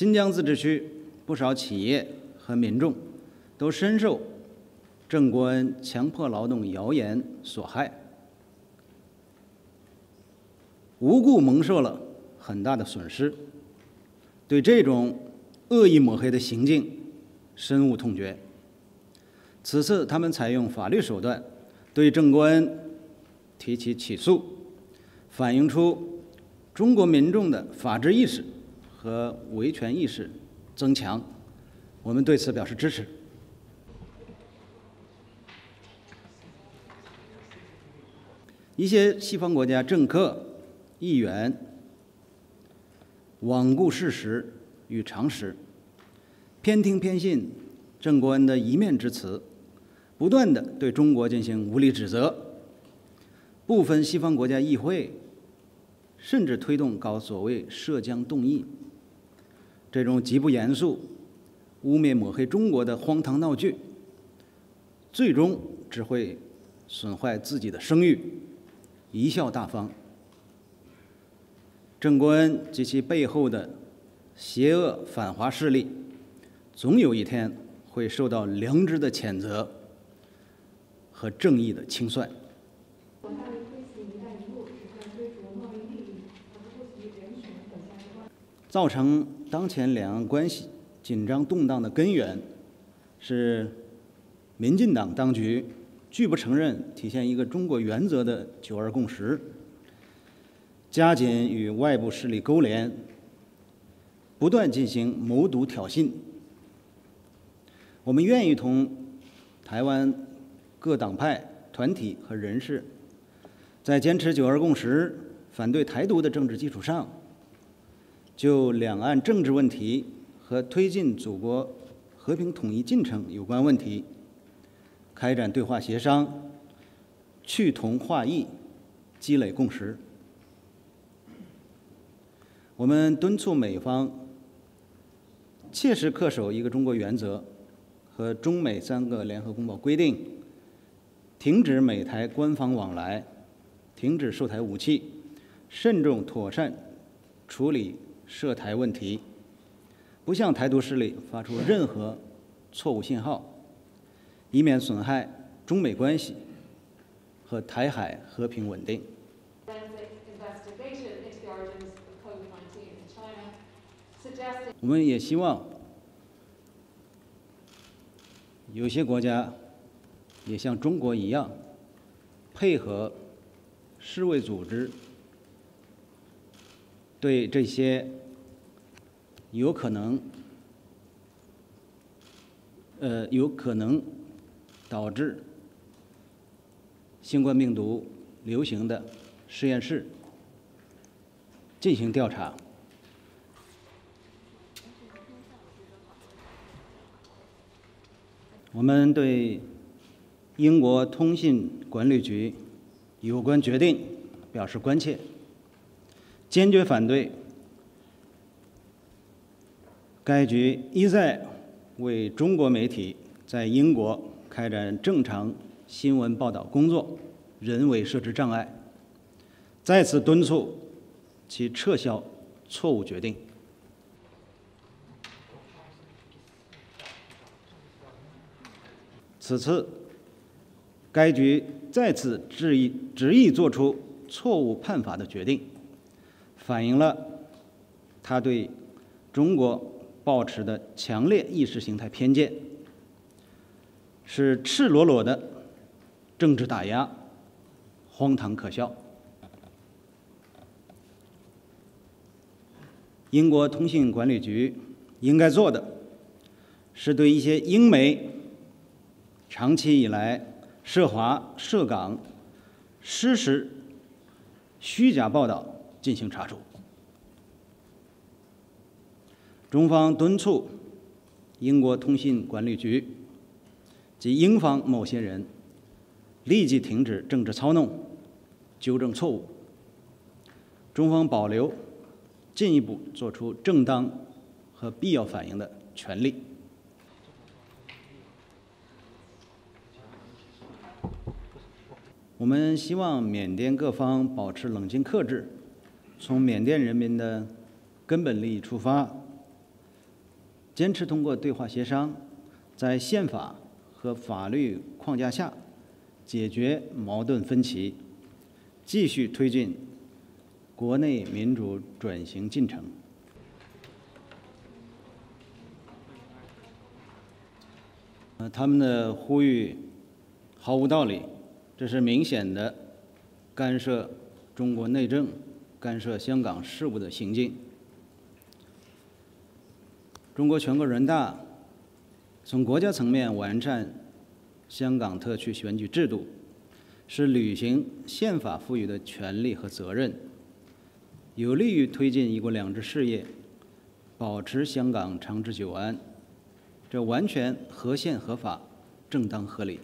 新疆自治区不少企业和民众都深受郑国恩强迫劳动谣言所害，无故蒙受了很大的损失，对这种恶意抹黑的行径深恶痛绝。此次他们采用法律手段对郑国恩提起起诉，反映出中国民众的法治意识。和维权意识增强，我们对此表示支持。一些西方国家政客、议员罔顾事实与常识，偏听偏信郑国恩的一面之词，不断的对中国进行无理指责。部分西方国家议会甚至推动搞所谓“涉疆动议”这种极不严肃、污蔑抹黑中国的荒唐闹剧，最终只会损坏自己的声誉。贻笑大方，郑国恩及其背后的邪恶反华势力，总有一天会受到良知的谴责和正义的清算。造成当前两岸关系紧张动荡的根源，是民进党当局。拒不承认体现一个中国原则的“九二共识”，加紧与外部势力勾连，不断进行谋独挑衅。我们愿意同台湾各党派、团体和人士，在坚持“九二共识”、反对台独的政治基础上，就两岸政治问题和推进祖国和平统一进程有关问题。开展对话协商，去同化异，积累共识。我们敦促美方切实恪守一个中国原则和中美三个联合公报规定，停止美台官方往来，停止售台武器，慎重妥善处理涉台问题，不向台独势力发出任何错误信号。以免损害中美关系和台海和平稳定。我们也希望有些国家也像中国一样，配合世卫组织对这些有可能呃有可能。导致新冠病毒流行的实验室进行调查。我们对英国通信管理局有关决定表示关切，坚决反对该局一再为中国媒体在英国。开展正常新闻报道工作，人为设置障碍，再次敦促其撤销错误决定。此次，该局再次执意执意作出错误判罚的决定，反映了他对中国抱持的强烈意识形态偏见。是赤裸裸的政治打压，荒唐可笑。英国通信管理局应该做的，是对一些英媒长期以来涉华涉港、失实、虚假报道进行查处。中方敦促英国通信管理局。及英方某些人立即停止政治操弄，纠正错误。中方保留进一步作出正当和必要反应的权利。我们希望缅甸各方保持冷静克制，从缅甸人民的根本利益出发，坚持通过对话协商，在宪法和法律框架下解决矛盾分歧，继续推进国内民主转型进程。他们的呼吁毫无道理，这是明显的干涉中国内政、干涉香港事务的行径。中国全国人大从国家层面完善香港特区选举制度，是履行宪法赋予的权利和责任，有利于推进“一国两制”事业，保持香港长治久安。这完全合宪合法、正当合理。